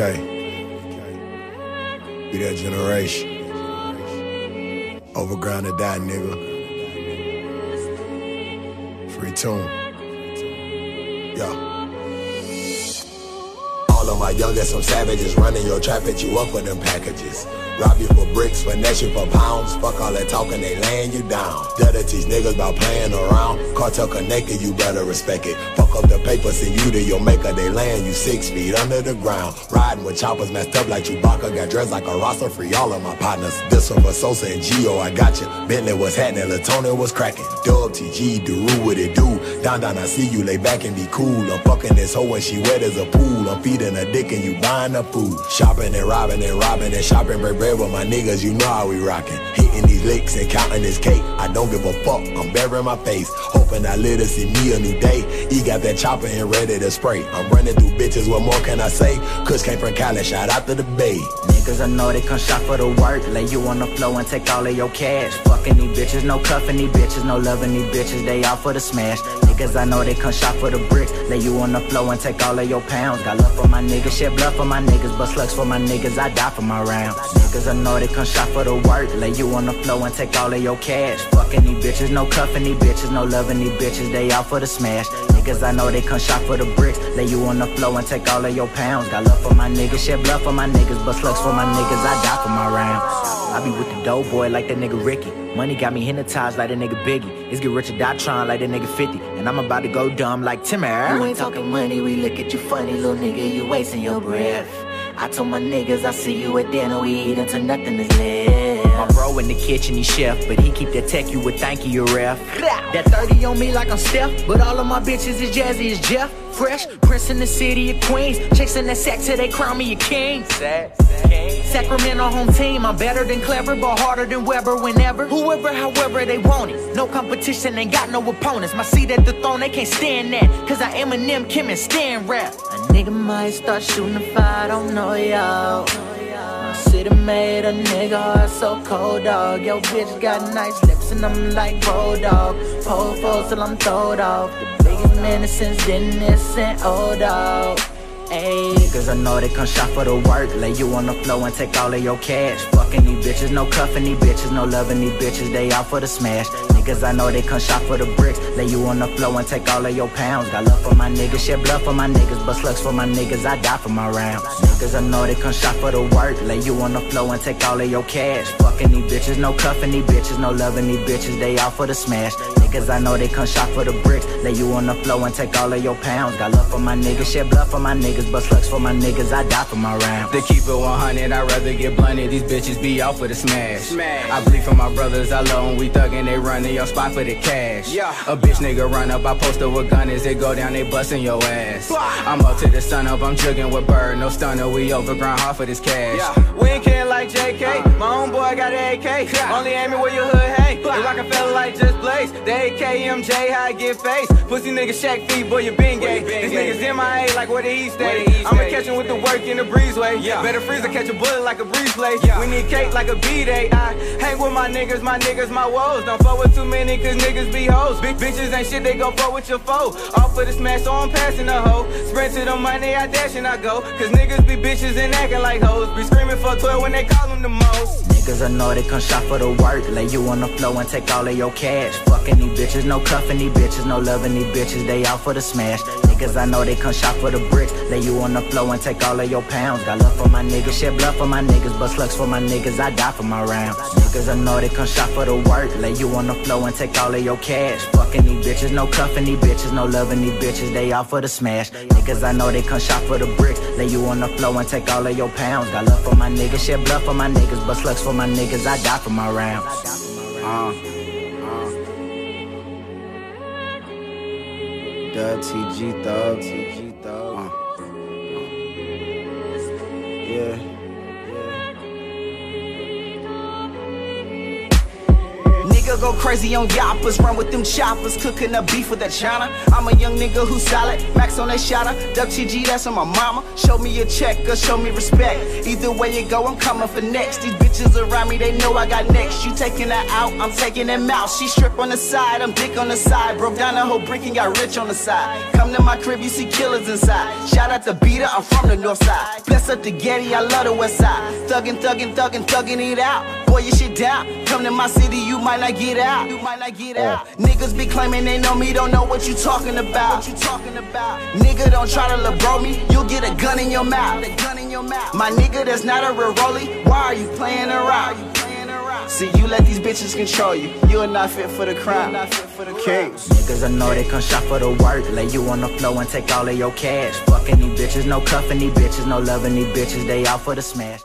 Be that generation. Overground to die, nigga. Free tune. Yeah. My youngest, some savages running your trap at you up for them packages. Rob you for bricks, finesse you for pounds. Fuck all that talking, they laying you down. That'll teach niggas about playing around. Cartel connected, you better respect it. Fuck up the paper, send you to your maker. They laying you six feet under the ground. Riding with choppers messed up like Chewbacca. Got dressed like a roster, free all of my partners. This one for Sosa and Gio, I got you. Bentley was happening, Latona was cracking. Dub TG, Daru, with it? Down, down, I see you, lay back and be cool. I'm fucking this hoe and she wet as a pool. I'm feeding her dick and you buying her food. Shopping and robbing and robbing and shopping, break bread with my niggas, you know how we rockin'. Hitting these licks and counting this cake. I don't give a fuck, I'm burying my face. Hoping I live to see me a new day. He got that chopper and ready to spray. I'm running through bitches, what more can I say? Kush came from Cali, shout out to the Bay. Niggas I know they come shop for the work. Lay you on the floor and take all of your cash. Fucking these bitches, no cuffing these bitches, no loving these bitches. They all for the smash. I know they come shop for the bricks. Lay you on the floor and take all of your pounds. Got love for my niggas, shed blood for my niggas, but slugs for my niggas. I die for my rounds. Niggas I know they come shop for the work. Lay you on the floor and take all of your cash. Fucking these bitches, no cuffing these bitches, no loving these bitches. They out for the smash. Niggas I know they come shop for the bricks. Lay you on the floor and take all of your pounds. Got love for my niggas, shed blood for my niggas, but slugs for my niggas. I die for my rounds. I be with the dope boy like that nigga Ricky. Money got me hypnotized like that nigga Biggie. It's get rich or die trying like that nigga 50. And I'm about to go dumb like Timmer. You ain't talking money, we look at you funny, little nigga, you wasting your breath. I told my niggas I see you at dinner, we eat until nothing is left. My bro in the kitchen, he chef, but he keep that tech you would thank you, your ref. That 30 on me like I'm Steph, but all of my bitches is Jazzy is Jeff. Fresh, Prince in the city of Queens, chasing that sack till they crown me a king. Sacramento home team, I'm better than clever, but harder than Webber whenever. Whoever, however they want it. No competition, ain't got no opponents. My seat at the throne, they can't stand that. Cause I am Eminem, Kim, and Stan rap. A nigga might start shooting fire, I don't know y'all. My city made a nigga heart so cold, dog. Yo, bitch got nice lips and I'm like road dog. Pole foes till I'm throwed off. The biggest menace since Dennis and old dog. Ayy. Niggas I know they come shop for the work. Lay you on the floor and take all of your cash. Fucking these bitches, no cuffing these bitches, no loving these bitches. They out for the smash. Niggas I know they come shop for the bricks. Lay you on the floor and take all of your pounds. Got love for my niggas, shed blood for my niggas, but slugs for my niggas. I die for my rounds. Niggas I know they come shop for the work. Lay you on the floor and take all of your cash. Fucking these bitches, no cuffing these bitches, no loving these bitches. They out for the smash. Niggas I know they come shop for the bricks. Lay you on the floor and take all of your pounds. Got love for my niggas, shed blood for my niggas, but slugs for my niggas. I die for my rounds. To keep it 100, I'd rather get blunted. These bitches be out for the smash. I bleed for my brothers, I love 'em, we thuggin', they running your spot for the cash. Yeah. A bitch nigga run up, I post up with gun as they go down, they bustin' your ass. I'm up to the sun up, I'm jugging with bird, no stunner, we overground hard for this cash. Yeah, we ain't kidding like JK. Uh. My own boy got an AK. Only aiming where your hood hang. The Rockefeller like just blaze. The AKMJ, how I get face. Pussy nigga Shaq feet, boy, you been gay. These niggas MIA like where the East stay. I'ma catch him with the work in the breezeway. Yeah. Better freeze or catch a bullet like a breeze play. Yeah. We need cake like a B-day. I hang with my niggas, my niggas, my woes. Don't fuck with too many, cause niggas be hoes. Big bitches ain't shit, they go fuck with your foe. Off for the smash, so I'm passing the hoe. Sprint to the money, I dash and I go. Cause niggas be bitches and acting like hoes. Be screaming for 12 when they call them the most. Niggas I know they come shop for the work. Lay you on the floor and take all of your cash. Fucking these bitches, no cuffing these bitches, no loving these bitches. They out for the smash. Niggas I know they come shop for the bricks. Lay you on the floor and take all of your pounds. Got love for my niggas, shed blood for my niggas, but slugs for my niggas. I die for my rounds. Niggas I know they come shop for the work. Lay you on the floor and take all of your cash. Fucking these bitches, no cuffing these bitches, no loving these bitches. They out for the smash. Niggas I know they come shop for the bricks. Lay you on the floor and take all of your pounds. Got love for my niggas, shed blood for my niggas, but slugs for my niggas. I die for my rounds. Uh, Dub TG Thug, TG Thug. Uh, yeah. Go crazy on yappers, run with them choppers, cooking up beef with that China. I'm a young nigga who's solid, max on that shotter. Duck TG, that's on my mama. Show me a check or show me respect. Either way you go, I'm coming for next. These bitches around me, they know I got next. You taking that out, I'm taking them out. She strip on the side, I'm dick on the side. Broke down the whole brick and got rich on the side. Come to my crib, you see killers inside. Shout out to Beater, I'm from the north side. Bless up the Getty, I love the west side. Thuggin', thuggin', thuggin', thuggin' it out. Boy, you shit down. Come to my city, you might not get out. You might not get out. Niggas be claiming they know me, don't know what you talking about. What you talking about? Nigga, don't try to libro me. You'll get a gun in your mouth. A gun in your mouth. My nigga, that's not a Roroli. Why are you playing around? See, you let these bitches control you. You are not fit for the crime. Not fit for the kings. Niggas I know they come shop for the work. Lay you on the floor and take all of your cash. Fucking these bitches, no cuffing these bitches, no loving these bitches. They out for the smash.